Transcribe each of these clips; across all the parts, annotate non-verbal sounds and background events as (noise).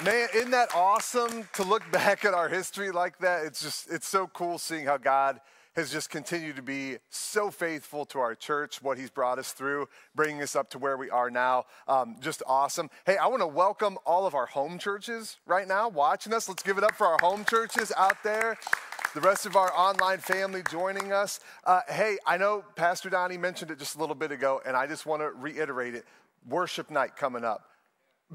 Man, isn't that awesome to look (laughs) back at our history like that? It's just, it's so cool seeing how God has just continued to be so faithful to our church, what he's brought us through, bringing us up to where we are now. Um, just awesome. Hey, I want to welcome all of our home churches right now watching us. Let's give it up for our home churches out there. The rest of our online family joining us. Uh, hey, I know Pastor Donnie mentioned it just a little bit ago, and I just want to reiterate it. Worship night coming up.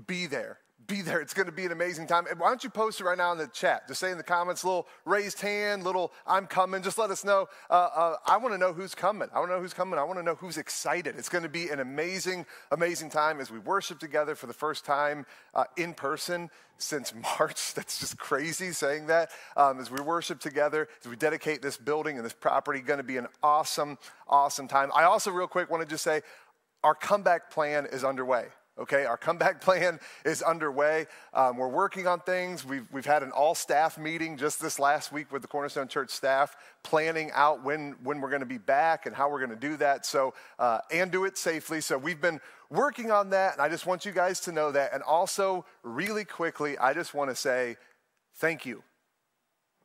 Be there be there. It's going to be an amazing time. Why don't you post it right now in the chat? Just say in the comments, little raised hand, little I'm coming. Just let us know. Uh, uh, I want to know who's coming. I want to know who's coming. I want to know who's excited. It's going to be an amazing, amazing time as we worship together for the first time uh, in person since (laughs) March. That's just crazy saying that. Um, as we worship together, as we dedicate this building and this property, going to be an awesome, awesome time. I also, real quick, want to just say our comeback plan is underway okay? Our comeback (laughs) plan is underway. Um, we're working on things. We've, we've had an all staff meeting just this last week with the Cornerstone Church staff, planning out when, when we're going to be back and how we're going to do that. So, uh, and do it safely. So, we've been working on that, and I just want you guys to know that. And also, really quickly, I just want to say thank you.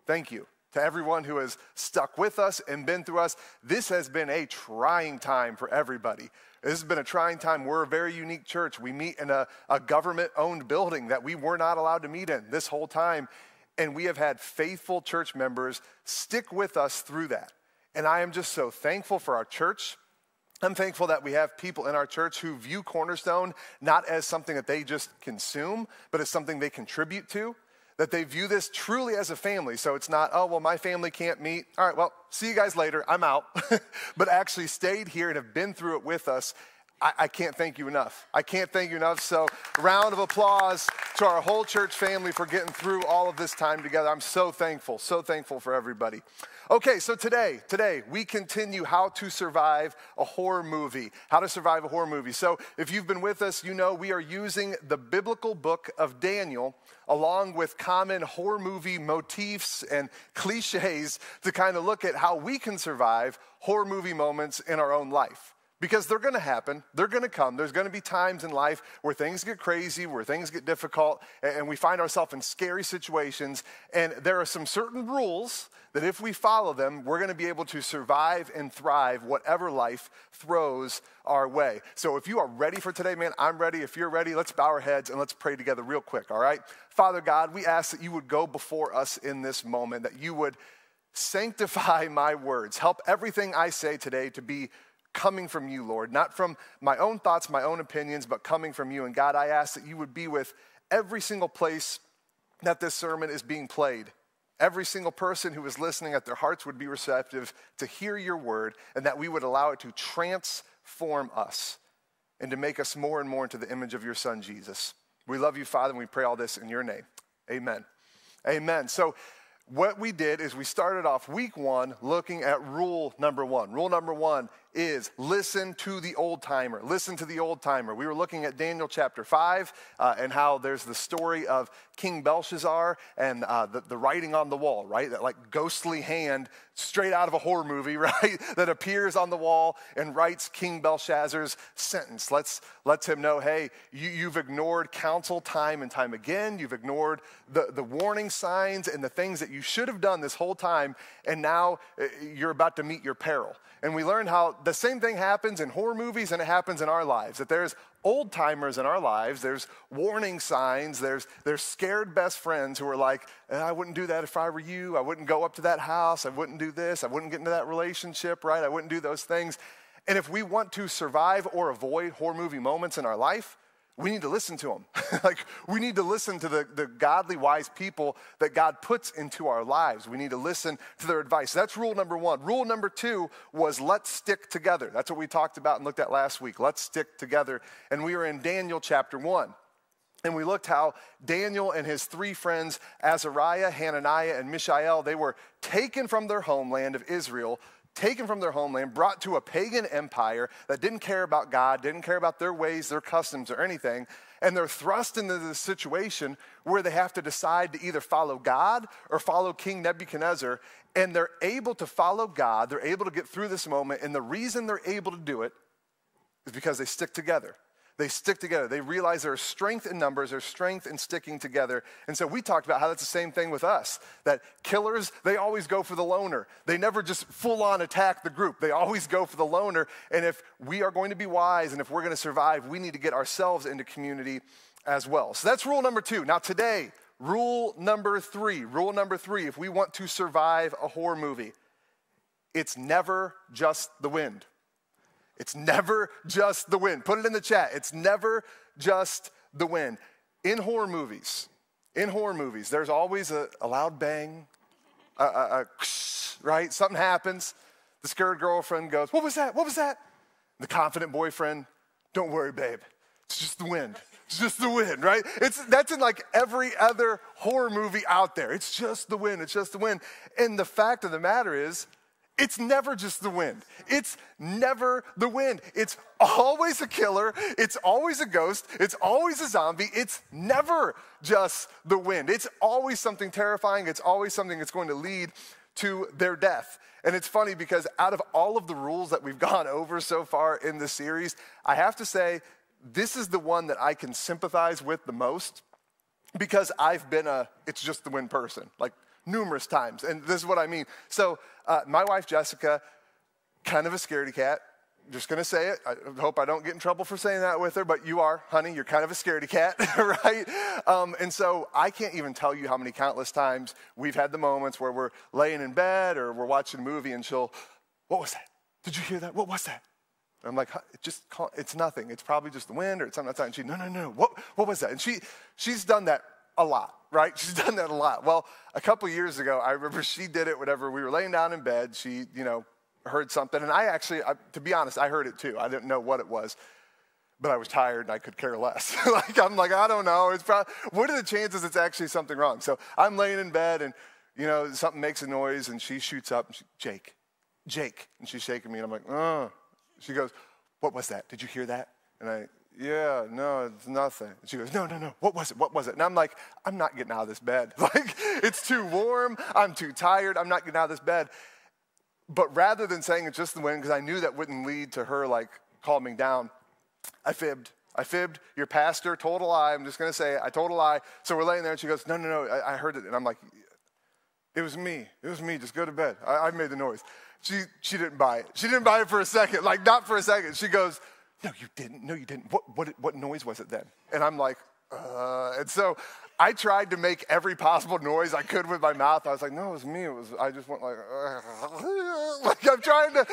Thank you to everyone who has stuck with us and been through us. This has been a trying time for everybody. This has been a trying time. We're a very unique church. We meet in a, a government owned building that we were not allowed to meet in this whole time. And we have had faithful church members stick with us through that. And I am just so thankful for our church. I'm thankful that we have people in our church who view Cornerstone not as something that they just consume, but as something they contribute to that they view this truly as a family. So it's not, oh, well, my family can't meet. All right, well, see you guys later. I'm out. (laughs) but actually stayed here and have been through it with us. I, I, can't thank you enough. I can't thank you enough. So, round of applause to our whole church family for getting through all of this time together. I'm so thankful, so thankful for everybody. Okay, so today, today we continue how to survive a horror movie. How to survive a horror movie. So, if you've been with us, you know we are using the biblical book of Daniel along with common horror movie motifs and cliches to kind of look at how we can survive horror movie moments in our own life. Because they're gonna happen, they're gonna come. There's gonna be times in life where things get crazy, where things get difficult, and we find ourselves in scary situations. And there are some certain rules that if we follow them, we're gonna be able to survive and thrive whatever life throws our way. So if you are ready for today, man, I'm ready. If you're ready, let's bow our heads and let's pray together real quick, all right? Father God, we ask that you would go before us in this moment, that you would sanctify (laughs) my words. Help everything I say today to be coming from you, Lord, not from my own thoughts, my own opinions, but coming from you. And God, I ask that you would be with every single place that this sermon is being played. Every single person who is listening, that their hearts would be receptive to hear your word, and that we would allow it to transform us and to make us more and more into the image of your son, Jesus. We love you, Father, and we pray all this in your name. Amen. Amen. So, what we did is we started off week one looking at rule number one. Rule number one is listen to the old timer. Listen to the old timer. We were looking at Daniel chapter 5 uh, and how there's the story of King Belshazzar and uh, the, the writing on the wall, right? That like ghostly hand straight out of a horror movie, (laughs) right? that appears on the wall and writes King Belshazzar's sentence. Let's lets him know, hey, you, you've ignored counsel time and time again. You've ignored the, the warning signs and the things that you should have done this whole time, and now uh, you're about to meet your peril. And we learned how the same thing happens in horror movies and it happens in our lives. That there's old timers in our lives, there's warning signs, there's, there's scared best friends who are like, eh, I wouldn't do that if I were you. I wouldn't go up to that house. I wouldn't do this. I wouldn't get into that relationship, right? I wouldn't do those things. And if we want to survive or avoid horror movie moments in our life, we need to listen to them. (laughs) like, we need to listen to the, the godly, wise people that God puts into our lives. We need to listen to their advice. That's rule number one. Rule number two was let's stick together. That's what we talked about and looked at last week. Let's stick together. And we were in Daniel chapter one. And we looked how Daniel and his three friends, Azariah, Hananiah, and Mishael, they were taken from their homeland of Israel taken from their homeland, brought to a pagan empire that didn't care about God, didn't care about their ways, their customs, or anything. And they're thrust into this situation where they have to decide to either follow God or follow King Nebuchadnezzar. And they're able to follow God, they're able to get through this moment. And the reason they're able to do it is because they stick together. They stick together. They realize there's strength in numbers, there's strength in sticking together. And so we talked about how that's the same thing with us. That killers, they always go for the loner. They never just full on attack the group. They always go for the loner. And if we are going to be wise and if we're going to survive, we need to get ourselves into community as well. So that's rule number two. Now, today, rule number three. Rule number three if we want to survive a horror movie, it's never just the wind. It's never just the wind. Put it in the chat. It's never just the wind. In horror movies, in horror movies, there's always a, a loud bang, a, a, right? Something happens. The scared girlfriend goes, What was that? What was that? The confident boyfriend, Don't worry, babe. It's just the wind. It's just the wind, right? It's, that's in like every other horror movie out there. It's just the wind. It's just the wind. And the fact of the matter is, it's never just the wind. It's never the wind. It's always a killer. It's always a ghost. It's always a zombie. It's never just the wind. It's always something terrifying. It's always something that's going to lead to their death. And it's funny because out of all of the rules that we've (laughs) gone over so far in this series, I have to say, this is the one that I can sympathize with the most because I've been a it's just the wind person. Like, numerous times. And this is what I mean. So, uh, my wife, Jessica, kind of a scaredy cat. Just gonna say it. I hope I don't get in trouble for saying that with her, but you are, honey. You're kind of a scaredy cat, (laughs) right? Um, and so I can't even tell you how many countless times we've had the moments where we're laying in bed or we're watching a movie and she'll, what was that? Did you hear that? What was that? And I'm like, it just call, it's nothing. It's probably just the wind or it's something outside. And she, no, no, no. What, what was that? And she, she's done that a lot, right? (laughs) She's done that a lot. Well, a couple years ago, I remember she did it whenever we were laying down in bed. She, you know, heard something. And I actually, I, to be honest, I heard it too. I didn't know what it was, but I was tired and I could care less. (laughs) like, I'm like, I don't know. It's probably, what are the chances it's actually something wrong? So I'm laying in bed and, you know, something makes a noise and she shoots up and she, Jake, Jake. And she's shaking me and I'm like, oh. She goes, what was that? Did you hear that? And I, yeah, no, it's nothing. And she goes, no, no, no, what was it? What was it? And I'm like, I'm not getting out of this bed. (laughs) Like, it's too warm. I'm too tired. I'm not getting out of this bed. But rather than saying it's just the wind, because I knew that wouldn't lead to her like calming down, I fibbed. I fibbed. Your pastor told a lie. I'm just going to say it. I told a lie. So we're laying there and she goes, no, no, no, I, I heard it. And I'm like, it was me. It was me. Just go to bed. I, I made the noise. She, she didn't buy it. She didn't buy it for a second, like not for a second. She goes, no, you didn't. No, you didn't. What, what, what noise was it then? And I'm like, uh, and so I tried to make every possible noise I could with my mouth. I was like, no, it was me. It was, I just went like, uh, (laughs) like I'm trying to,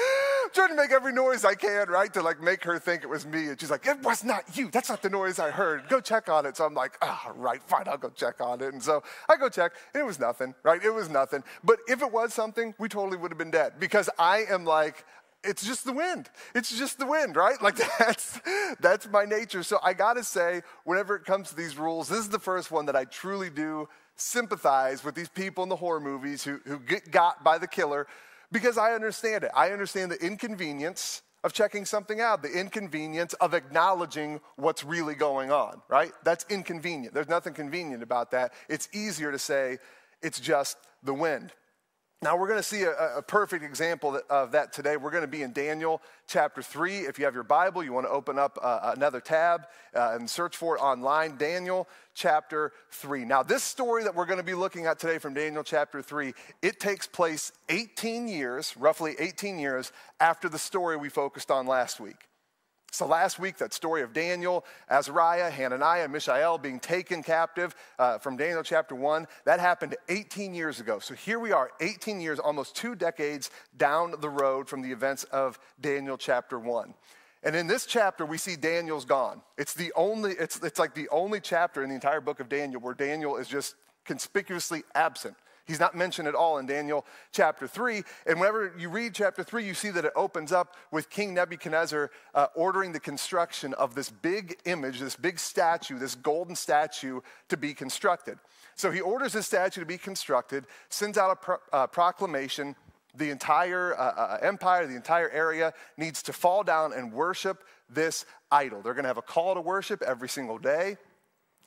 trying to make every noise I can, right? To like make her think it was me. And she's like, it was not you. That's not the noise I heard. Go check on it. So I'm like, ah, right, fine, I'll go check on it. And so I go check, and it was nothing, right? It was nothing. But if it was something, we totally would have been dead because I am like, it's just the wind. It's just the wind, right? (laughs) Like that's that's my nature. So I got to say whenever it comes to these rules, this is the first one that I truly do sympathize with these people in the horror movies who, who get got by the killer because I understand it. I understand the inconvenience of checking something out, the inconvenience of acknowledging what's really going on, right? That's inconvenient. There's nothing convenient about that. It's easier to say it's just the wind. Now, we're going to see a, a, perfect example of that today. We're going to be in Daniel chapter 3. If you have your Bible, you want to open up uh, another tab uh, and search for it online. Daniel chapter 3. Now, this story that we're going to be looking at today from Daniel chapter 3, it takes place 18 years, roughly 18 years, after the story we focused on last week. So last week, that story of Daniel, Azariah, Hananiah, Mishael being taken captive uh, from Daniel chapter 1, that happened 18 years ago. So here we are, 18 years, almost two decades down the road from the events of Daniel chapter 1. And in this chapter, we see Daniel's gone. It's the only, it's, it's like the only chapter in the entire book of Daniel where Daniel is just conspicuously absent. He's not mentioned at all in Daniel chapter 3. And whenever you read chapter 3, you see that it opens up with King Nebuchadnezzar uh, ordering the construction of this big image, this big statue, this golden statue to be constructed. So he orders this statue to be constructed, sends out a pro- uh, proclamation. The entire uh, uh empire, the entire area needs to fall down and worship this idol. They're going to have a call to worship every single day.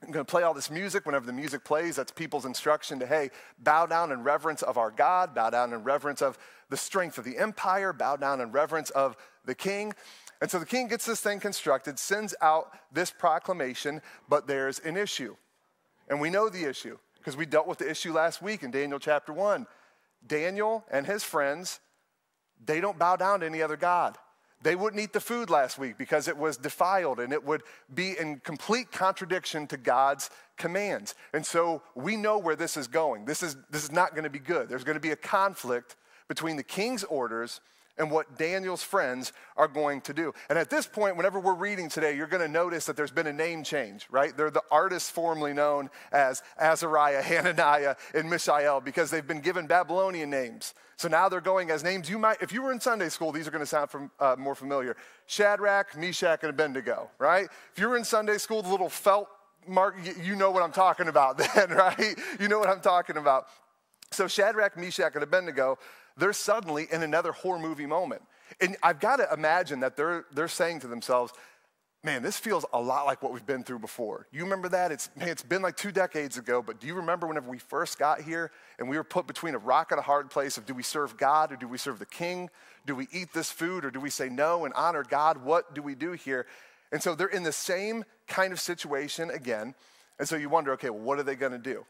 I'm going to play all this music. Whenever the music plays, that's people's instruction to, hey, bow down in reverence of our God, bow down in reverence of the strength of the empire, bow down in reverence of the king. And so the king gets this thing constructed, sends out this proclamation, but there's an issue. And we know the issue because we dealt with the issue last week in Daniel chapter 1. Daniel and his friends, they don't bow down to any other God. They wouldn't eat the food last week because it was defiled and it would be in complete contradiction to God's commands. And so we know where this is going. This is, this is not going to be good. There's going to be a conflict between the king's orders and what Daniel's friends are going to do. And at this point, whenever we're reading today, you're going to notice that there's been a name change, right? They're the artists formerly known as Azariah, (laughs) Hananiah, and Mishael because they've been given Babylonian names. So now they're going as names you might, if you were in Sunday school, these are going to sound from, uh, more familiar Shadrach, Meshach, and Abednego, right? If you were in Sunday school, the little felt mark, you know what I'm talking about (laughs) then, right? You know what I'm talking about. So Shadrach, Meshach, and Abednego they're suddenly in another horror movie moment. And I've got to imagine that they're, they're saying to themselves, man, this feels a lot like what we've been through before. You remember that? It's, man, it's been like two decades ago, but do you remember whenever we first got here and we were put between a rock and a hard place of do we serve God or do we serve the king? Do we eat this food or do we say no and honor God? What do we do here? And so they're in the same kind of situation again. And so you wonder, okay, well, what are they going to do?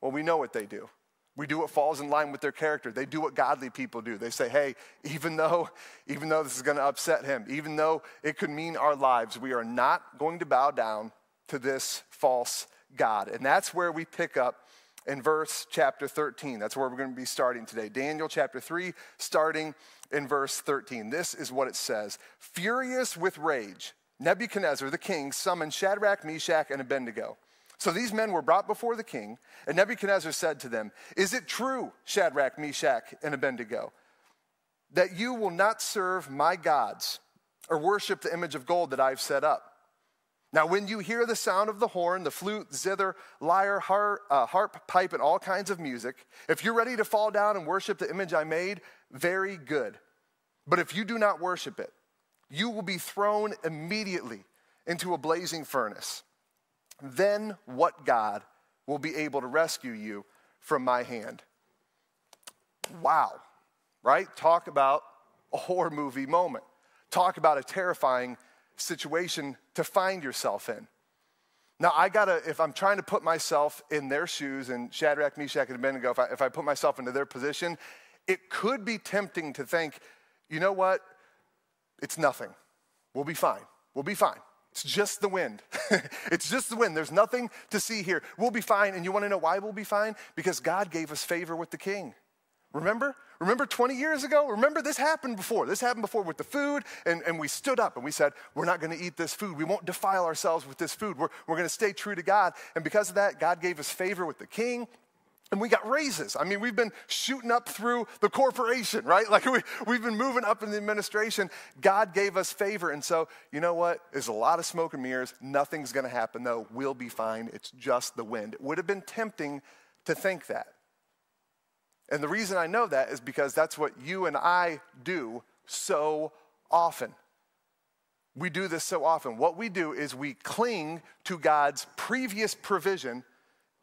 Well, we know what they do. We do what falls in line with their character. They do what godly people do. They say, hey, even though, even though this is going to upset him, even though it could mean our lives, we are not going to bow down to this false God. And that's where we pick up in verse chapter 13. That's where we're going to be starting today. Daniel chapter 3, starting in verse 13. This is what it says Furious with rage, Nebuchadnezzar the king summoned Shadrach, Meshach, and Abednego. So these men were brought before the king, and Nebuchadnezzar said to them, Is it true, Shadrach, Meshach, and Abednego, that you will not serve my gods or worship the image of gold that I've set up? Now, when you hear the sound of the horn, the flute, zither, lyre, harp, uh, harp, pipe, and all kinds of music, if you're ready to fall down and worship the image I made, very good. But if you do not worship it, you will be thrown immediately into a blazing furnace then what God will be able to rescue you from my hand? Wow, right? Talk about a horror movie moment. Talk about a terrifying situation to find yourself in. Now, I gotta, if I'm trying to put myself in their shoes, and Shadrach, Meshach, and Abednego, if I, if I put myself into their position, it could be tempting to think, you know what? It's nothing. We'll be fine. We'll be fine. It's just the wind. (laughs) it's just the wind. There's nothing to see here. We'll be fine. And you want to know why we'll be fine? Because God gave us favor with the king. Remember? Remember 20 years ago? Remember this happened before. This happened before with the food, and, and we stood up and we said, We're not going to eat this food. We won't defile ourselves with this food. We're, we're going to stay true to God. And because of that, God gave us favor with the king. And we got raises. I mean, we've been shooting up through the corporation, right? (laughs) Like we, we've been moving up in the administration. God gave us favor. And so, you know what? There's a lot of smoke and mirrors. Nothing's going to happen, though. We'll be fine. It's just the wind. It would have been tempting to think that. And the reason I know that is because that's what you and I do so often. We do this so often. What we do is we cling to God's previous provision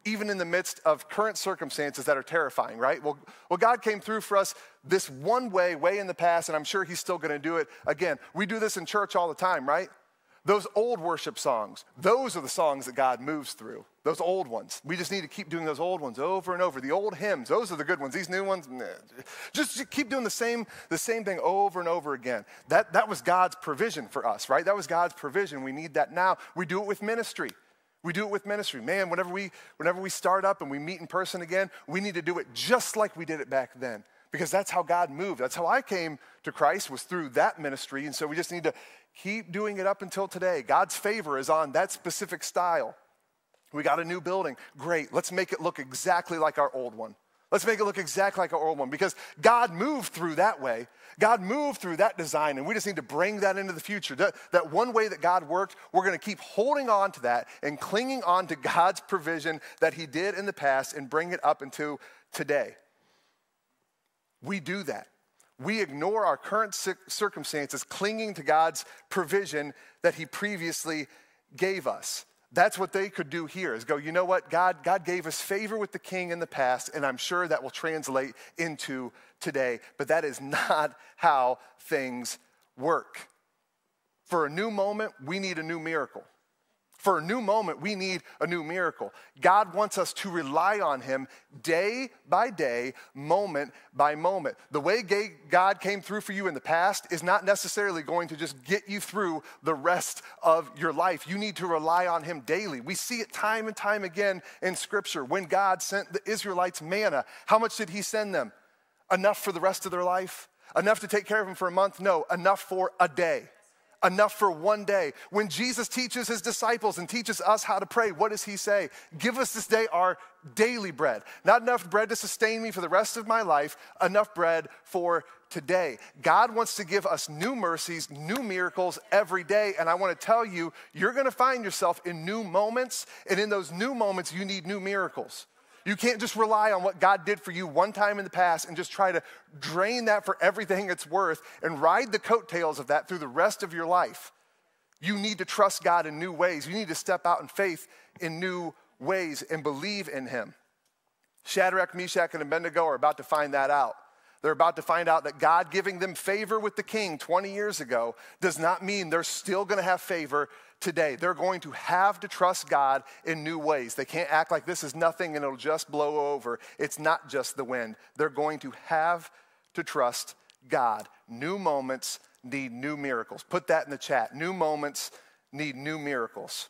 even in the midst of current circumstances that are terrifying, right? Well, well, God came through for us this one way, way in the past, and I'm sure He's still gonna do it again. We do this in church all the time, right? Those old worship songs, those are the songs that God moves through. Those old ones. We just need to keep doing those old ones over and over. The old hymns, those are the good ones. These new ones, nah. just keep doing the same, the same thing over and over again. That, that was God's provision for us, right? That was God's provision. We need that now. We do it with ministry. We do it with ministry. Man, whenever we, whenever we start up and we meet in person again, we need to do it just like we did it back then because that's how God moved. That's how I came to Christ was through that ministry. And so we just need to keep doing it up until today. God's favor is on that specific style. We got a new building. Great. Let's make it look exactly like our old one. Let's make it look exactly like our old one because God moved through that way. God moved through that design, and we just need to bring that into the future. That, that one way that God worked, we're going to keep holding on to that and clinging on to God's provision that He did in the past and bring it up into today. We do that. We ignore our current circumstances, clinging to God's provision that He previously gave us. That's what they could do here is go, you know what? God, God gave us favor with the king in the past, and I'm sure that will translate into today. But that is (laughs) not how things work. For a new moment, we need a new miracle. For a new moment, we need a new miracle. God wants us to rely on Him day by day, moment by moment. The way God came through for you in the past is not necessarily going to just get you through the rest of your life. You need to rely on Him daily. We see it time and time again in Scripture. When God sent the Israelites manna, how much did He send them? Enough for the rest of their life? Enough to take care of them for a month? No, enough for a day enough for one day. When Jesus teaches his disciples and teaches us how to pray, what does he say? Give us this day our daily bread. Not enough bread to sustain me for the rest of my life, enough bread for today. God wants to give us new mercies, new miracles every day. And I want to tell you, you're going to find yourself in new moments. And in those new moments, you need new miracles. You can't just rely on what God did for you one time in the past and just try to drain that for everything it's worth and ride the coattails of that through the rest of your life. You need to trust God in new ways. You need to step out in faith in new ways and believe in Him. Shadrach, Meshach, and Abednego are about to find that out. They're about to find out that God giving them favor with the king 20 years ago does not mean they're still going to have favor today. They're going to have to trust God in new ways. They can't act like this is nothing and it'll just blow over. It's not just the wind. They're going to have to trust God. New moments need new miracles. Put that in the chat. New moments need new miracles.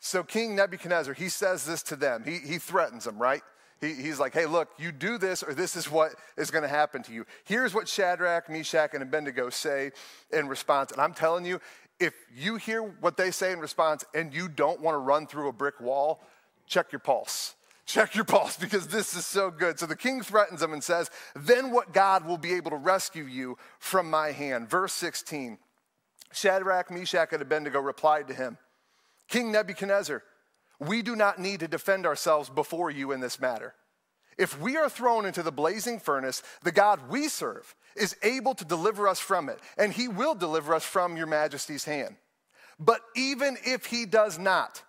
So, King Nebuchadnezzar, he says this to them. He, he threatens them, right? He, he's like, hey, look, you do this, or this is what is going to happen to you. Here's what Shadrach, Meshach, and Abednego say in response. And I'm telling you, if you hear what they say in response and you don't want to run through a brick wall, check your pulse. Check your pulse because this is so good. So the king threatens them and says, Then what God will be able to rescue you from my hand? Verse 16 Shadrach, Meshach, and Abednego replied to him, King Nebuchadnezzar, we do not need to defend ourselves before you in this matter. If we are thrown into the blazing furnace, the God we serve is able to deliver us from it, and he will deliver us from your majesty's hand. But even if he does not,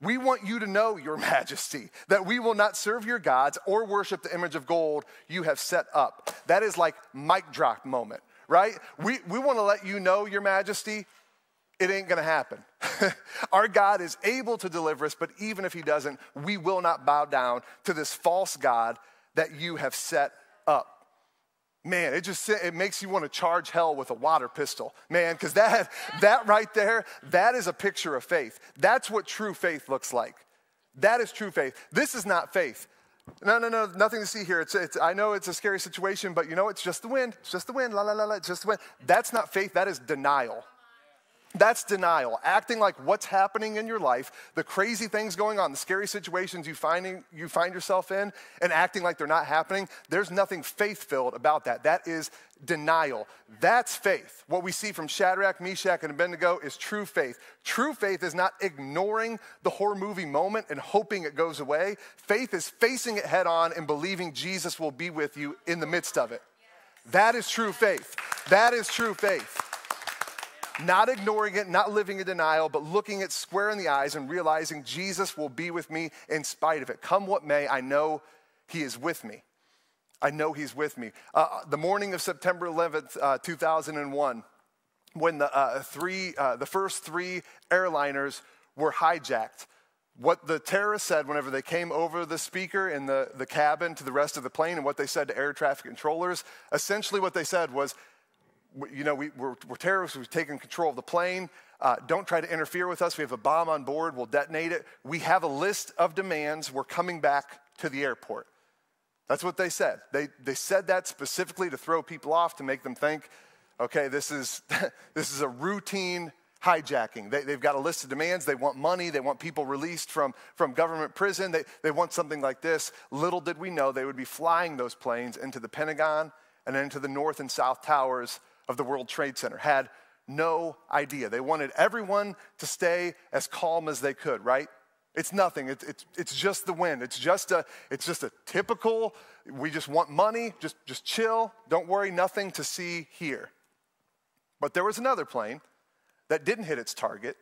we want you to know, Your (laughs) Majesty, that we will not serve your gods or worship the image of gold you have set up. That is like mic drop moment, right? We, we want to let you know, Your Majesty, it ain't gonna happen. (laughs) Our God is able to deliver us, but even if He doesn't, we will not bow down to this false God that you have set up. Man, it just it makes you want to charge hell with a water pistol, man, because that that right there, that is a picture of faith. That's what true faith looks like. That is true faith. This is not faith. No, no, no, nothing to see here. It's, it's, I know it's a scary situation, but you know, it's just the wind. It's just the wind. La, la, la, la, it's just the wind. That's not faith, that is denial. That's denial, acting like what's happening in your life, the crazy things going on, the scary situations you, you find yourself in, and acting like they're not happening. There's nothing faith filled about that. That is denial. That's faith. What we see from Shadrach, Meshach, and Abednego is true faith. True faith is not ignoring the horror movie moment and hoping it goes away. Faith is facing it head on and believing Jesus will be with you in the midst of it. That is true faith. That is true faith. Not ignoring it, not living in denial, but looking it square in the eyes and realizing Jesus will be with me in spite of it. Come what may, I know He is with me. I know He's with me. Uh, the morning of September 11th, uh, 2001, when the, uh, three, uh, the first three airliners were hijacked, what the terrorists said whenever they came over the speaker in the, the cabin to the rest of the plane and what they said to air traffic controllers, essentially what they said was, you know, we, are terrorists, we've taken control of the plane. Uh, don't try to interfere with us. We have a bomb on board, we'll detonate it. We have a list of demands. We're coming back to the airport. That's what they said. They, they said that specifically to throw people off, to make them think, okay, this is, (laughs) this is a routine hijacking. They, have got a list of demands. They want money. They want people released from, from government prison. They, they want something like this. Little did we know they would be flying those planes into the Pentagon and into the North and South Towers of the World Trade Center, had no idea. They wanted everyone to stay as calm as they could, right? It's nothing. It's, it's, it's just the wind. It's just, a, it's just a typical, we just want money, just, just chill, don't worry, nothing to see here. But there was another plane that didn't hit its target.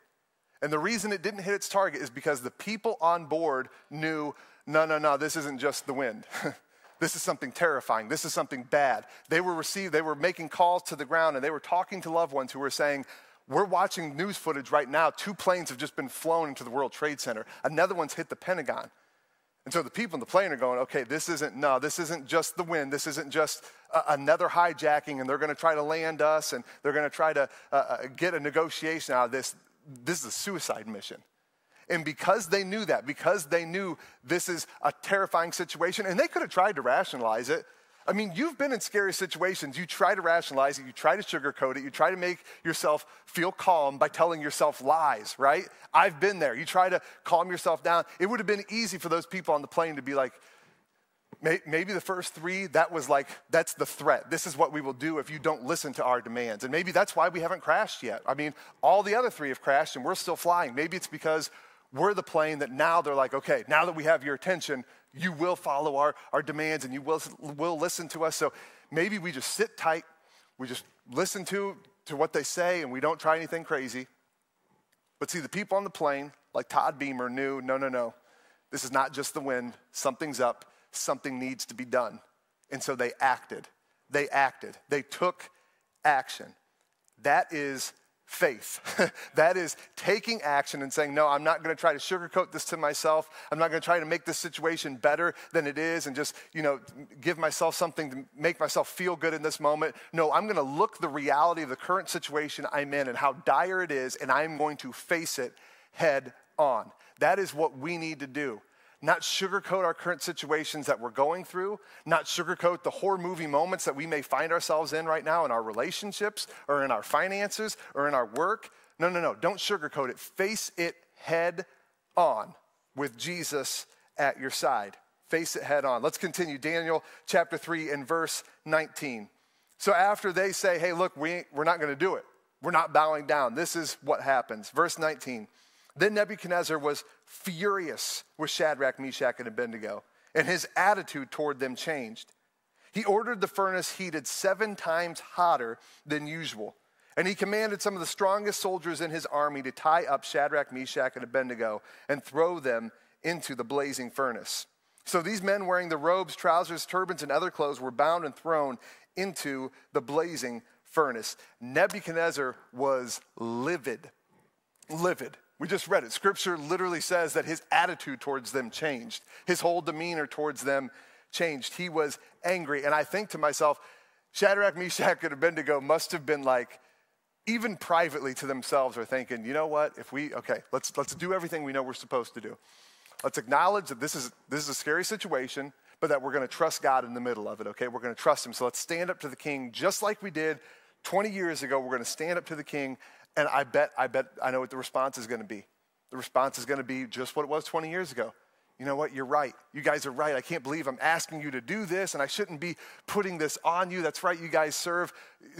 And the reason it didn't hit its target is because the people on board knew no, no, no, this isn't just the wind. (laughs) This is something terrifying. This is something bad. They were received, they were making calls to the ground and they were talking to loved ones who were saying, we're watching news footage right now. Two planes have just been flown into the World Trade Center. Another one's hit the Pentagon. And so the people in the plane are going, okay, this isn't, no, this isn't just the wind. This isn't just a, another hijacking, and they're going to try to land us, and they're going to try to uh, uh, get a negotiation out of this. This is a suicide mission. And because they knew that, because they knew this is a terrifying situation, and they could have tried to rationalize it, I mean, you've been in scary situations. You try to rationalize it, you try to sugarcoat it, you try to make yourself feel calm by telling yourself lies, right? I've been there. You try to calm yourself down. It would have been easy for those people on the plane to be like, maybe the first three, that was like, that's the threat. This is what we will do if you don't listen to our demands. And maybe that's why we haven't crashed yet. I mean, all the other three have crashed and we're still flying. Maybe it's because we're the plane that now they're like, okay, now that we have your attention, you will follow our, our demands and you will, will listen to us. So maybe we just sit tight, we just listen to, to what they say, and we don't try anything crazy. But see, the people on the plane, like Todd Beamer, knew no, no, no, this is not just the wind. Something's up, something needs to be done. And so they acted. They acted. They took action. That is faith. (laughs) that is taking action and saying, No, I'm not going to try to sugarcoat this to myself. I'm not going to try to make this situation better than it is and just, you know, give myself something to make myself feel good in this moment. No, I'm going to look the reality of the current situation I'm in and how dire it is, and I'm going to face it head on. That is what we need to do not sugarcoat our current situations that we're going through, not sugarcoat the horror movie moments that we may find ourselves in right now in our relationships or in our finances or in our work. No, no, no. Don't sugarcoat it. Face it head on with Jesus at your side. Face it head on. Let's continue. Daniel chapter 3 and verse 19. So after they say, hey, look, we, we're not going to do it, we're not bowing down, this is what happens. Verse 19. Then Nebuchadnezzar was furious with Shadrach, Meshach, and Abednego, and his attitude toward them changed. He ordered the furnace heated seven times hotter than usual, and he commanded some of the strongest soldiers in his army to tie up Shadrach, Meshach, and Abednego and throw them into the blazing furnace. So these men, wearing the robes, trousers, turbans, and other clothes, were bound and thrown into the blazing furnace. Nebuchadnezzar was livid. Livid. We just read it. Scripture literally says that his attitude towards them changed, his whole demeanor towards them changed. He was angry. And I think to myself, Shadrach, Meshach, and Abednego must have been like, even privately to themselves, are thinking, you know what? If we, okay, let's, let's do everything we know we're supposed to do. Let's acknowledge that this is, this is a scary situation, but that we're going to trust God in the middle of it, okay? We're going to trust Him. So let's stand up to the king just like we did 20 years ago. We're going to stand up to the king and I bet, I bet, I know what the response is going to be. The response is going to be just what it was 20 years ago. You know what? You're right. You guys are right. I can't believe I'm asking you to do this, and I shouldn't be putting this on you. That's right. You guys serve,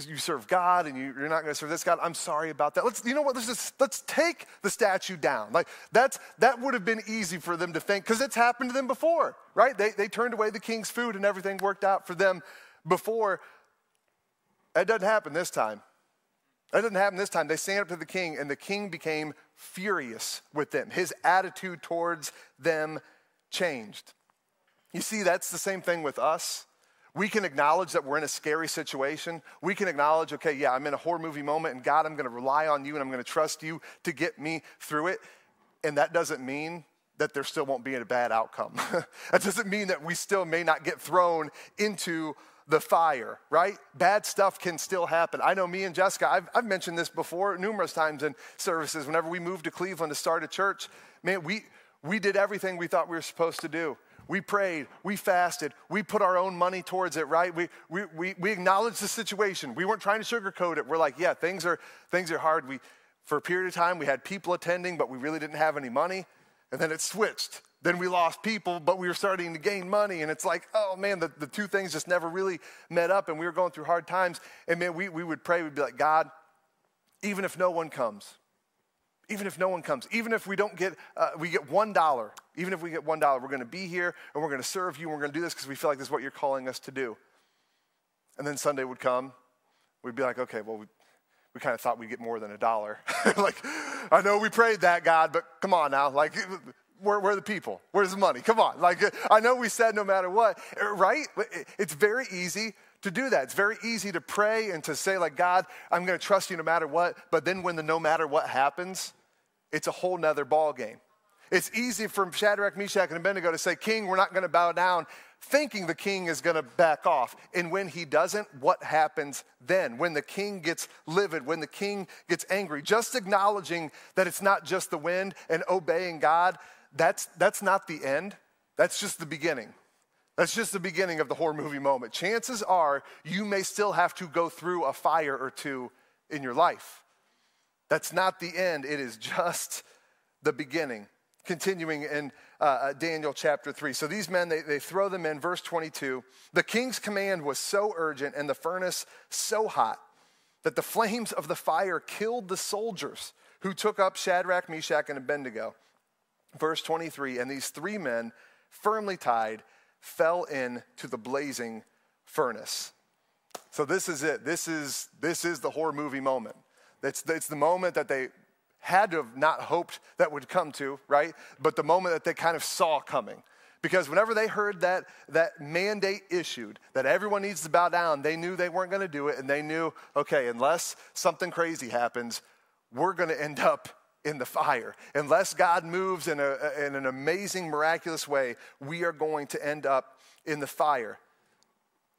you serve God, and you, are not going to serve this God. I'm sorry about that. Let's, you know what? Let's just let's take the statue down. Like that's that would have been easy for them to think because it's happened to them before, right? They they turned away the king's food, and everything worked out for them before. It doesn't happen this time. That didn't happen this time. They stand up to the king, and the king became furious with them. His attitude towards them changed. You see, that's the same thing with us. We can acknowledge that we're in a scary situation. We can acknowledge, okay, yeah, I'm in a horror movie moment, and God, I'm going to rely on you and I'm going to trust you to get me through it. And that doesn't mean that there still won't be a bad outcome. (laughs) that doesn't mean that we still may not get thrown into the fire, right? Bad stuff can still happen. I know me and Jessica, I've, I've mentioned this before numerous times in services. Whenever we moved to Cleveland to start a church, man, we, we did everything we thought we were supposed to do. We prayed, we fasted, we put our own money towards it, right? We, we, we, we acknowledged the situation. We weren't trying to sugarcoat it. We're like, yeah, things are, things are hard. We, for a period of time, we had people attending, but we really didn't have any money. And then it switched. Then we lost people, but we were starting to gain money. And it's like, oh man, the, the two things just never really met up. And we were going through hard times. And man, we, we would pray, we'd be like, God, even if no one comes, even if no one comes, even if we don't get, uh, we get one dollar, even if we get one dollar, we're going to be here and we're going to serve you and we're going to do this because we feel like this is what you're calling us to do. And then Sunday would come, we'd be like, okay, well, we, we kind of thought we'd get more than a dollar. (laughs) like, I know we prayed that, God, but come on now. Like, where, where, are the people? Where's the money? Come on. Like, I know we said no matter what, right? It's very easy to do that. It's very easy to pray and to say, like, God, I'm going to trust you no matter what. But then when the no matter what happens, it's a whole nother ball game. It's easy for Shadrach, Meshach, and Abednego to say, King, we're not going to bow down, thinking the king is going to back off. And when he doesn't, what happens then? When the king gets livid, when the king gets angry, just acknowledging that it's not just the wind and obeying God, that's, that's not the end. That's just the beginning. That's just the beginning of the horror movie moment. Chances are you may still have to go through a fire or two in your life. That's not the end, it is just the beginning. Continuing in uh, uh, Daniel chapter 3. So these men, they, they throw them in, verse 22. The king's command was so urgent and the furnace so hot that the flames of the fire killed the soldiers who took up Shadrach, Meshach, and Abednego. Verse 23 And these three men, firmly tied, fell into the blazing furnace. So this is it. This is, this is the horror movie moment. It's, it's the moment that they had to have not hoped that would come to, right? But the moment that they kind of saw coming. Because whenever they heard that, that mandate issued, that everyone needs to bow down, they knew they weren't going to do it. And they knew, okay, unless something crazy happens, we're going to end up in the fire. Unless God moves in, a, in an amazing, miraculous way, we are going to end up in the fire.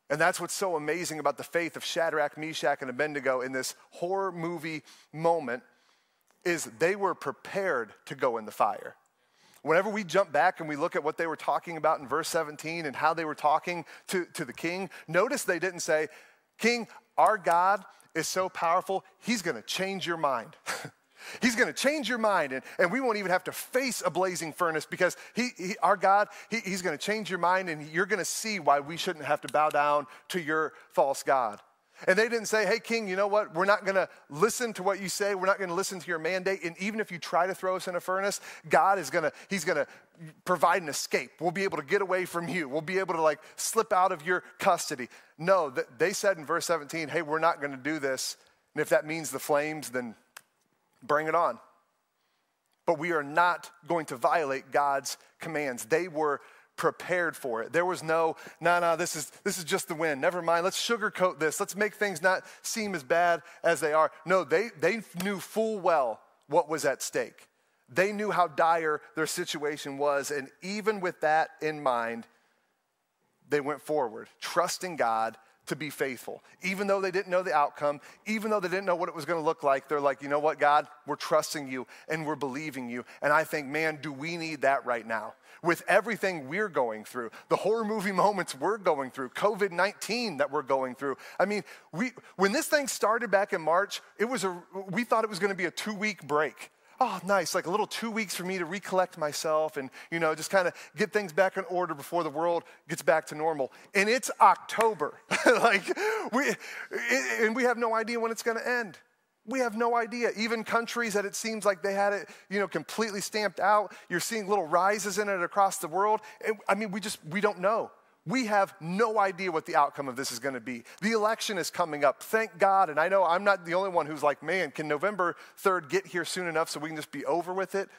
And that's what's so amazing about the faith of Shadrach, Meshach, and Abednego in this horror movie moment is they were prepared to go in the fire. Whenever we jump back and we look at what they were talking about in verse 17 and how they were talking to, to the king, notice they didn't say, King, our God is so powerful, he's gonna change your mind. (laughs) He's going to change your mind, and, and we won't even have to face a blazing furnace because he, he our God, he, He's going to change your mind, and you're going to see why we shouldn't have to bow down to your false God. And they didn't say, hey, king, you know what? We're not going to listen to what you say. We're not going to listen to your mandate. And even if you try to throw us in a furnace, God is going to, he's going to provide an escape. We'll be able to get away from you. We'll be able to like slip out of your custody. No, they said in verse 17, hey, we're not going to do this. And if that means the flames, then bring it on. But we are not going to violate God's commands. They were prepared for it. There was no, no, no, this is, this is just the wind. Never mind. Let's sugarcoat this. Let's make things not seem as bad as they are. No, they, they knew full well what was at stake. They knew how dire their situation was. And even with that in mind, they went forward, trusting God to be faithful. Even though they didn't know the outcome, even though they didn't know what it was going to look like, they're like, you know what, God, we're trusting you and we're believing you. And I think, man, do we need that right now? With everything we're going through, the horror movie (laughs) moments we're going through, COVID 19 that we're going through. I mean, we, when this thing started back in March, it was a, we thought it was going to be a two week break oh, nice, like a little two weeks for me to recollect myself and, you know, just kind of get things back in order before the world gets back to normal. And it's October. (laughs) like, we, and we have no idea when it's going to end. We have no idea. Even countries that it seems like they had it, you know, completely stamped out, you're seeing little rises in it across the world. I mean, we just, we don't know. We have no idea what the outcome of this is going to be. The election is coming up. Thank God. And I know I'm not the only one who's like, man, can November 3rd get here soon enough so we can just be over with it?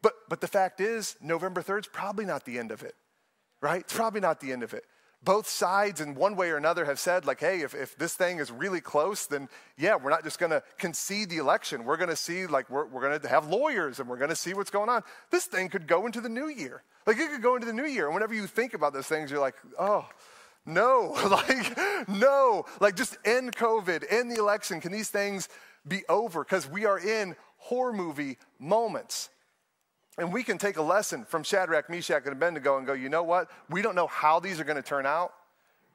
But, but the fact is, November 3rd is probably not the end of it, right? It's probably not the end of it. Both sides, in one way or another, have said, like, hey, if, if this thing is really close, then yeah, we're not just going to concede the election. We're going to see, like, we're, we're going to have lawyers and we're to see what's going on. This thing could go into the new year. Like it could go into the new year. And whenever you think about those things, you're like, oh, no, (laughs) like, no. Like just end COVID, end the election. Can these things be over? Because we are in horror movie moments. And we can take a lesson from Shadrach, Meshach, and Abednego and go, you know what? We don't know how these are going to turn out,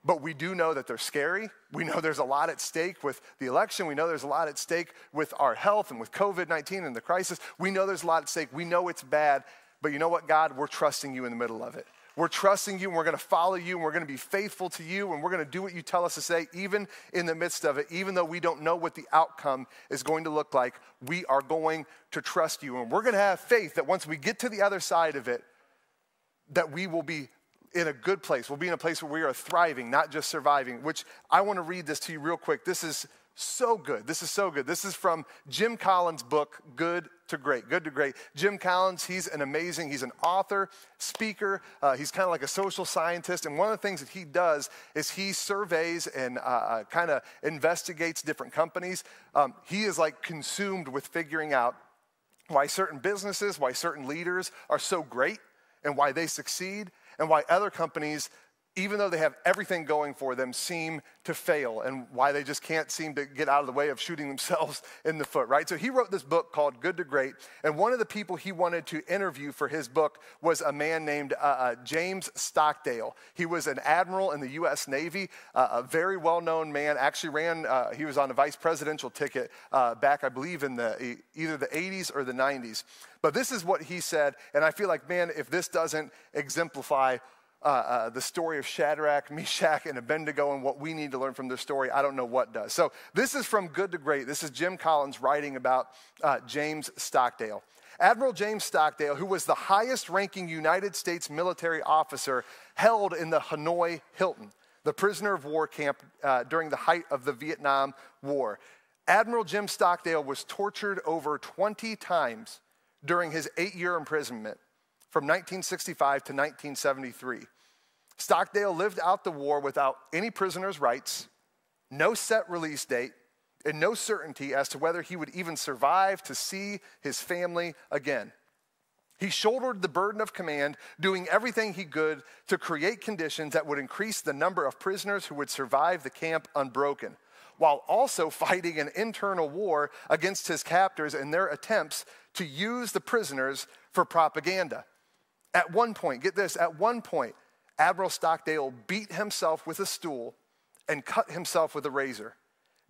but we do know that they're scary. We know there's a lot at stake with the election. We know there's a lot at stake with our health and with COVID 19 and the crisis. We know there's a lot at stake. We know it's bad. But you know what, God? We're trusting you in the middle of it. We're trusting you and we're going to follow you and we're going to be faithful to you and we're going to do what you tell us to say, even in the midst of it, even though we don't know what the outcome is going to look like. We are going to trust you and we're going to have faith that once we get to the other side of it, that we will be in a good place. We'll be in a place where we are thriving, not just surviving, which I want to read this to you real quick. This is So good. This is so good. This is from Jim Collins' book, Good to Great. Good to Great. Jim Collins, he's an amazing, he's an author, speaker. Uh, he's kind of like a social scientist. And one of the things that he does is he surveys and uh, uh kind of investigates different companies. Um, he is like consumed with figuring out why certain businesses, why certain leaders are so great and why they succeed, and why other companies even though they have everything going for them, seem to fail and why they just can't seem to get out of the way of shooting themselves (laughs) in the foot, right? So he wrote this book called Good to Great, and one of the people he wanted to interview for his book was a man named uh, uh, James Stockdale. He was an admiral in the U.S. Navy, uh, a very well known man, actually ran, uh, he was on a vice presidential ticket uh, back, I believe, in the, either the 80s or the 90s. But this is what he said, and I feel like, man, if this doesn't exemplify uh, uh, the story of Shadrach, Meshach, and Abednego and what we need to learn from their story, I don't know what does. So, this is from Good to Great. This is Jim Collins writing about uh, James Stockdale. Admiral James Stockdale, who was the highest ranking United States military officer held in the Hanoi Hilton, the prisoner of war camp uh, during the height of the Vietnam War. Admiral Jim Stockdale was tortured over 20 times during his eight year imprisonment from 1965 to 1973. Stockdale lived out the war without any prisoner's rights, no set release date, and no certainty as to whether he would even survive to see his family again. He shouldered the burden of command, doing everything he could to create conditions that would increase the number of prisoners who would survive the camp unbroken, while also fighting an internal war against his captors in their attempts to use the prisoners for propaganda. At one point, get this, at one point, Admiral Stockdale beat himself with a stool and cut himself with a razor,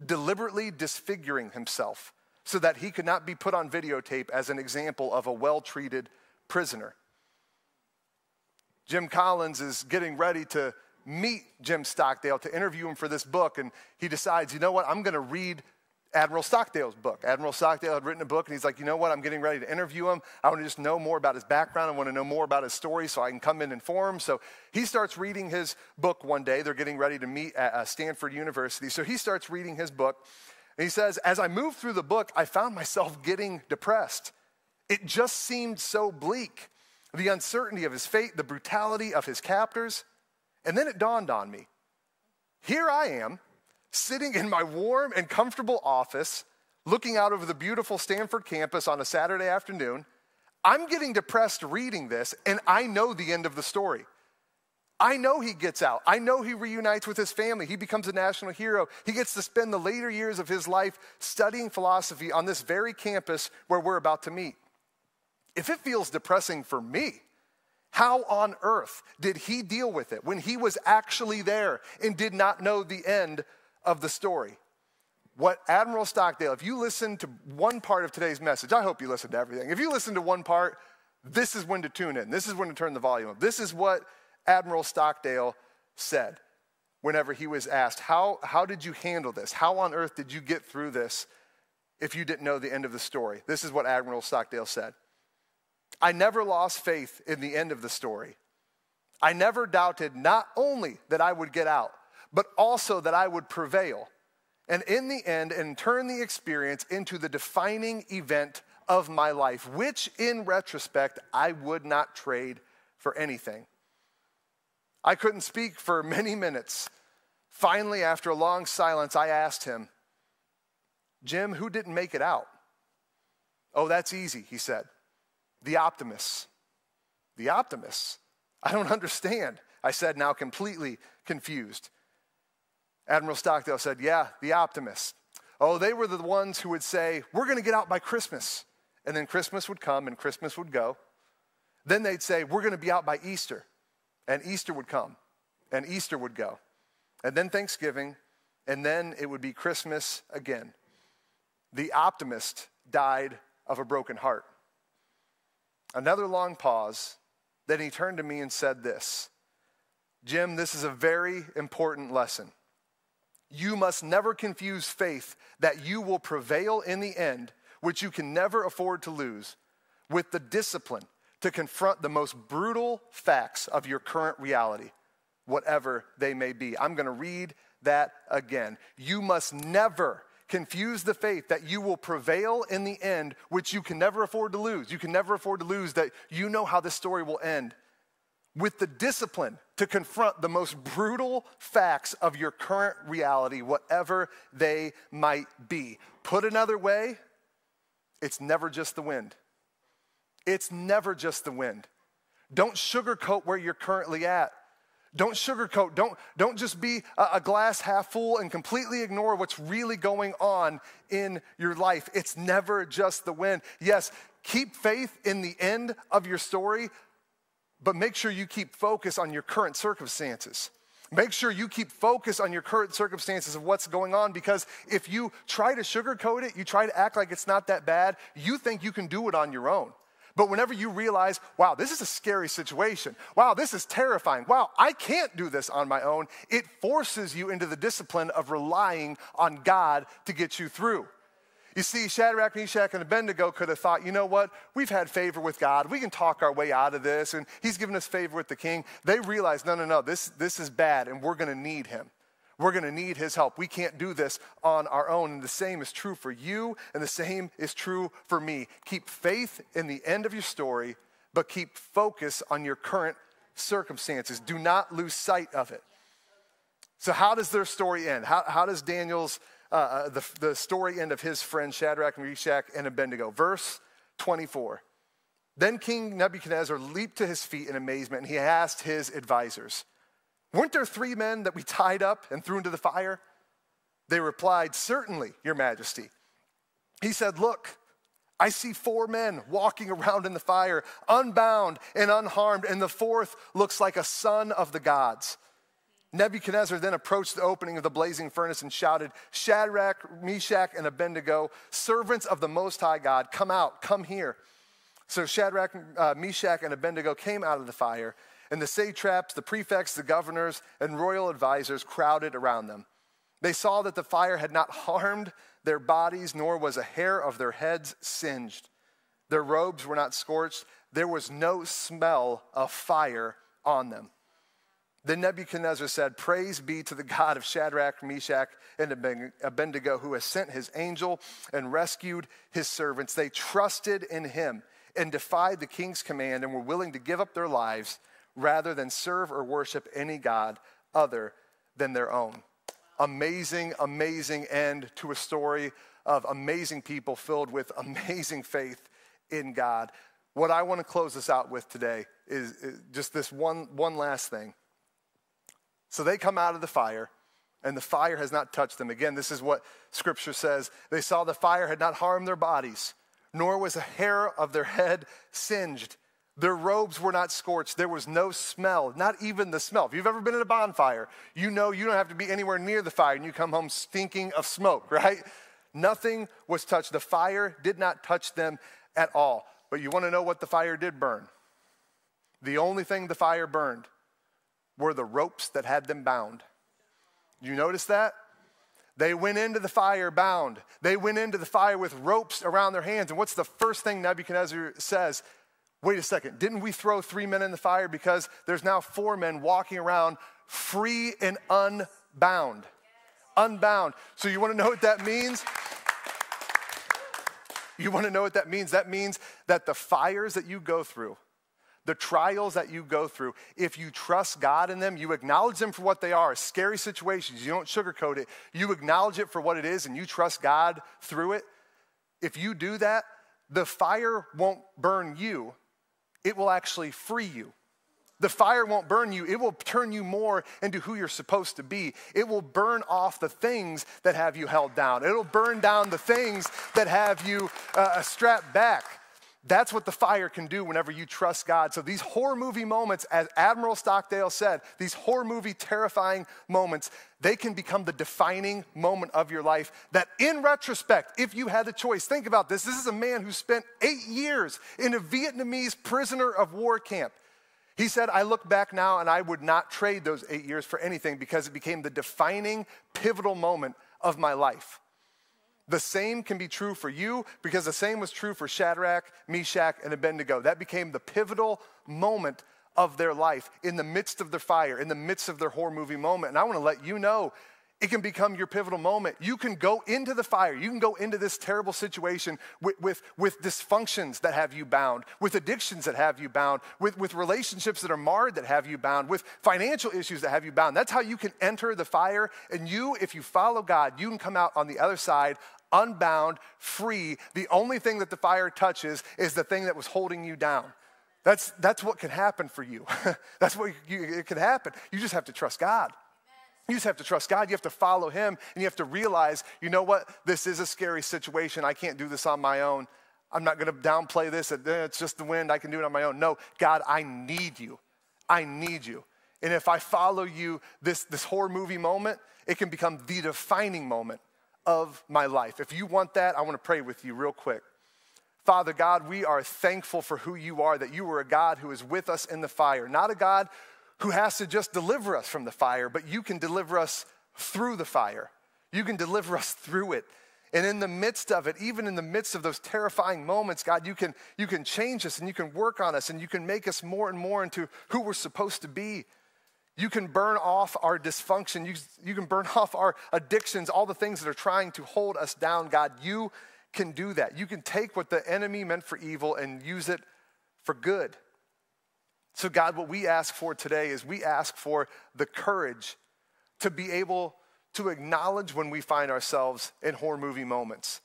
deliberately disfiguring himself so that he could not be put on videotape as an example of a well treated prisoner. Jim Collins is getting ready to meet Jim Stockdale to interview him for this book, and he decides, you know what, I'm going to read Admiral Stockdale's book. Admiral Stockdale had written a book, and he's like, you know what? I'm getting ready to interview him. I want to just know more about his background. I want to know more about his story so I can come in and inform. So he starts reading his book one day. They're getting ready to meet at uh, Stanford University. So he starts reading his book, and he says, As I moved through the book, I found myself getting depressed. It just seemed so bleak the uncertainty of his fate, the brutality of his captors. And then it dawned on me here I am sitting in my warm and comfortable office, looking out over the beautiful Stanford campus on a Saturday afternoon. I'm getting depressed reading this, and I know the end of the story. I know he gets out. I know he reunites with his family. He becomes a national hero. He gets to spend the later years of his life studying philosophy on this very campus where we're about to meet. If it feels depressing for me, how on earth did he deal with it when he was actually there and did not know the end of the story. What Admiral Stockdale, if you listen to one part of today's message, I hope you listen to everything. If you listen to one part, this is when to tune in. This is when to turn the volume up. This is what Admiral Stockdale said whenever he was asked, how, how did you handle this? How on earth did you get through this if you didn't know the end of the story? This is what Admiral Stockdale said I never lost faith in the end of the story. I never doubted not only that I would get out, but also that I would prevail. And in the end, and turn the experience into the defining event of my life, which in retrospect, I would not trade for anything. I couldn't speak for many minutes. Finally, after a long silence, I asked him, Jim, who didn't make it out? Oh, that's easy, he said. The optimists. The optimists? I don't (laughs) understand, I said, now completely confused. Admiral Stockdale said, Yeah, the optimists. Oh, they were the ones who would say, We're going to get out by Christmas. And then Christmas would come and Christmas would go. Then they'd say, We're going to be out by Easter. And Easter would come and Easter would go. And then Thanksgiving. And then it would be Christmas again. The optimist died of a broken heart. Another long pause. Then he turned to me and said this Jim, this is a very important lesson. You must never confuse faith that you will prevail in the end, which you can never afford to lose, with the discipline to confront the most brutal facts of your current reality, whatever they may be. I'm going to read that again. You must never confuse the faith that you will prevail in the end, which you can never afford to lose. You can never afford to lose that you know how this story will end. With the discipline to confront the most brutal facts of your current reality, whatever they might be. Put another way, it's never just the wind. It's never just the wind. Don't sugarcoat where you're currently at. Don't sugarcoat. Don't, don't just be a, glass half full and completely ignore what's really going on in your life. It's never just the wind. Yes, keep faith in the end of your story, but make sure you keep focus on your current circumstances. Make sure you keep focus on your current circumstances of what's going on because if you try to sugarcoat it, you try to act like it's not that bad, you think you can do it on your own. But whenever you realize, wow, this is a scary situation, wow, this is terrifying, wow, I can't do this on my own, it forces you into the discipline of relying on God to get you through. You see, Shadrach, Meshach, and Abednego could have thought, you know what? We've had favor with God. We can talk our way out of this, and He's given us favor with the king. They realized, no, no, no, this, this is bad, and we're going to need Him. We're going to need his help. We can't do this on our own. And the same is true for you, and the same is true for me. Keep faith in the end of your story, but keep focus on your current circumstances. Do not lose sight of it. So, how does their story end? How, how does Daniel's, uh, uh the, the story end of his friend Shadrach, Meshach, and Abednego? Verse 24. Then King Nebuchadnezzar leaped to his feet in amazement, and he asked his advisors, Weren't there three men that we tied up and threw into the fire? They replied, Certainly, Your Majesty. He said, Look, I see four men walking around in the fire, unbound and unharmed, and the fourth looks like a son of the gods. Nebuchadnezzar then approached the opening of the blazing furnace and shouted, Shadrach, Meshach, and Abednego, servants of the Most High God, come out, come here. So Shadrach, uh, Meshach, and Abednego came out of the fire and the satraps, the prefects, the governors, and royal advisers crowded around them. They saw that the fire had not harmed their bodies, nor was a hair of their heads singed. Their robes were not scorched. There was no smell of fire on them. Then Nebuchadnezzar said, Praise be to the God of Shadrach, Meshach, and Abednego, who has sent his angel and rescued his servants. They trusted in him and defied the king's command and were willing to give up their lives rather than serve or worship any God other than their own. Amazing, amazing end to a story of amazing people filled with amazing faith in God. What I want to close this out with today is, just this one, one last thing. So they come out of the fire, and the fire has not touched them. Again, this is what scripture says. They saw the fire had not harmed their bodies, nor was a hair of their head singed. Their robes were not scorched. There was no smell, not even the smell. If you've ever been in a bonfire, you know you don't have to be anywhere near the fire and you come home stinking of smoke, (laughs) right? Nothing was touched. The fire did not touch them at all. But you want to know what the fire did burn? The only thing the fire burned were the ropes that had them bound. You notice that? They went into the fire bound. They went into the fire with ropes around their hands. And what's the first thing Nebuchadnezzar says? Wait a second, didn't we throw three men in the fire because there's now four men walking around free and unbound? Unbound. So you want to know what that means? You want to know what that means? That means that the fires that you go through, the trials that you go through, if you trust God in them, you acknowledge them for what they are scary situations, you don't sugarcoat it, you acknowledge it for what it is, and you trust God through it. If you do that, the fire won't burn you, it will actually free you. The fire won't burn you, it will turn you more into who you're supposed to be. It will burn off the things that have you held down, it'll burn down the things that have you uh, strapped back. That's what the fire can do whenever you trust God. So, these horror movie moments, as Admiral Stockdale said, these horror movie terrifying moments, they can become the defining moment of your life. That in retrospect, if you had the choice, think about this. This is a man who spent eight years in a Vietnamese prisoner of war camp. He said, I look back now and I would not trade those eight years for anything because it became the defining, pivotal moment of my life. The same can be true for you because the same was true for Shadrach, Meshach, and Abednego. That became the pivotal moment of their life in the midst of their fire, in the midst of their horror movie moment. And I want to let you know it can become your pivotal moment. You can go into the fire. You can go into this terrible situation with, with, with, dysfunctions that have you bound, with addictions that have you bound, with, with relationships that are marred that have you bound, with financial issues that have you bound. That's how you can enter the fire. And you, if you follow God, you can come out on the other side unbound, free. The only thing that the fire touches is the thing that was holding you down. That's, that's what can happen for you. (laughs) that's what you, it can happen. You just have to trust God. You just have to trust God. You have to follow Him. And you have to realize, you know what? This is a scary situation. I can't do this on my own. I'm not going to downplay this. Eh, it's just the wind. I can do it on my own. No, God, I need you. I need you. And if I follow you, this, this horror movie moment, it can become the defining moment of my life. If you want that, I want to pray with you real quick. Father God, we are thankful for who you are, that you are a God who is with us in the fire, not a God who has to just deliver us from the fire, but you can deliver us through the fire. You can deliver us through it. And in the midst of it, even in the midst of those terrifying moments, God, you can, you can change us and you can work on us and you can make us more and more into who we're supposed to be. You can burn off our dysfunction. You, you can burn (laughs) off our addictions, all the things that are trying to hold us down. God, you can do that. You can take what the enemy meant for evil and use it for good. So, God, what we ask for today is we ask for the courage to be able to acknowledge when we find ourselves in horror movie moments.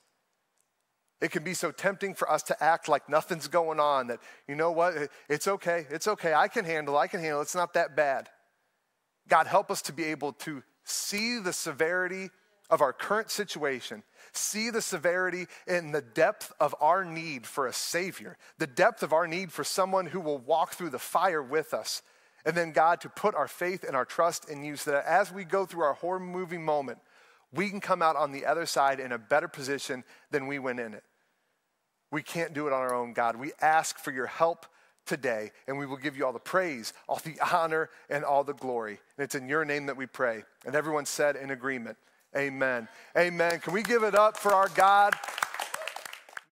It can be so tempting for us to act like nothing's going on, that, you know what, it's okay, it's okay, I can handle, I can handle, it's not that bad. God, help us to be able to see the severity of our current situation see the severity and the depth of our need for a Savior, the depth of our need for someone who will walk through the fire with us. And then, God, to put our faith and our trust in you so that as we go through our horror movie moment, we can come out on the other side in a better position than we went in it. We can't do it on our own, God. We ask for your help today, and we will give you all the praise, all the honor, and all the glory. And it's in your name that we pray. And everyone said in agreement. Amen. Amen. Can we give it up for our God?